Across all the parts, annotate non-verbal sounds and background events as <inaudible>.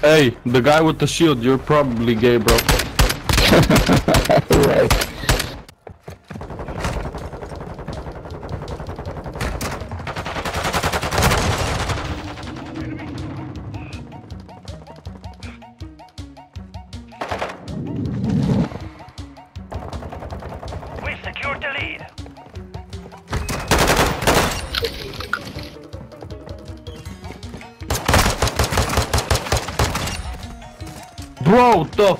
Hey, the guy with the shield, you're probably gay, bro. <laughs> right. Bro, the!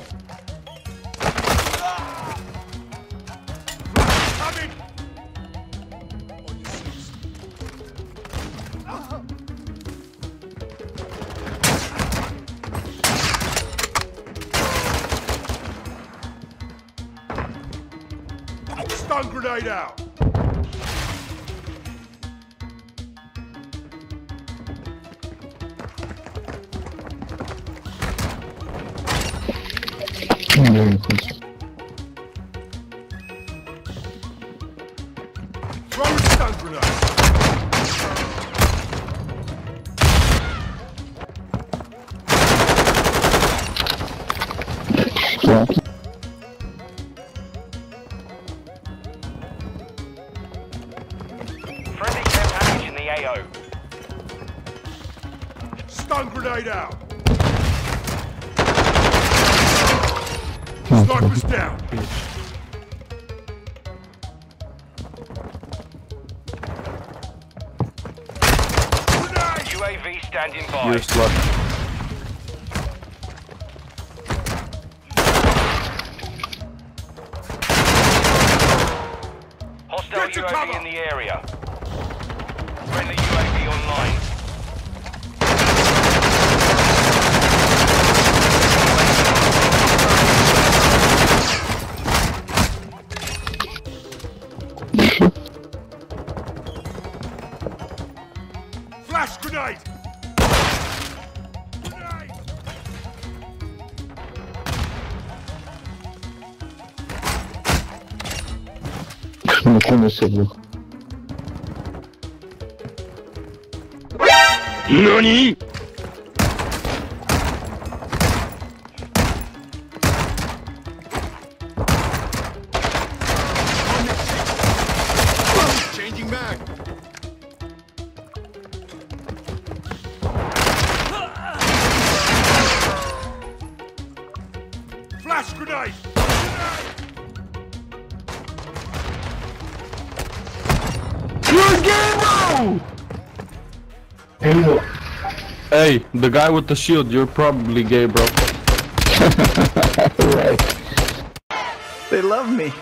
Stun grenade out! Throw a stun! Friendly care package in the AO. Stun grenade out! Sniper's down! Grenade! UAV standing by. you're a slut. Hostile UAV cover. in the area. Friendly UAV Flash grenade! Grenade! NANI?! Flash grenade! You're gay, bro! Hey, the guy with the shield, you're probably gay, bro. <laughs> right. They love me.